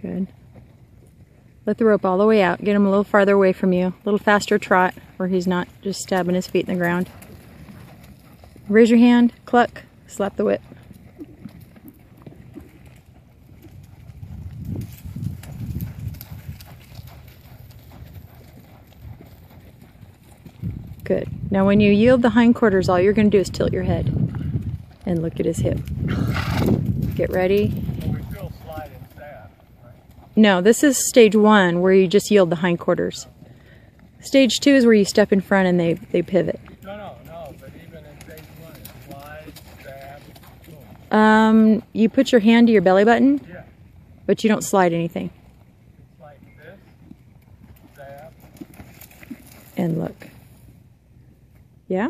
Good. Let the rope all the way out. Get him a little farther away from you. A little faster trot where he's not just stabbing his feet in the ground. Raise your hand, cluck, slap the whip. Good. Now when you yield the hindquarters, all you're going to do is tilt your head and look at his hip. Get ready. Well, we still slide and stab, right? No, this is stage one where you just yield the hindquarters. Stage two is where you step in front and they, they pivot. No, no, no, but even in stage one, it's slide, stab, boom. Um, you put your hand to your belly button, Yeah, but you don't slide anything. like this, stab, And look. Yeah?